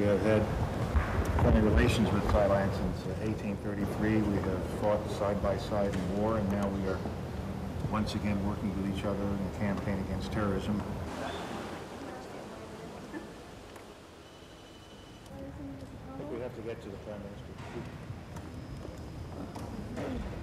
We have had friendly relations with Thailand since uh, 1833. We have fought side by side in war, and now we are once again working with each other in a campaign against terrorism. I think we have to get to the Prime Minister.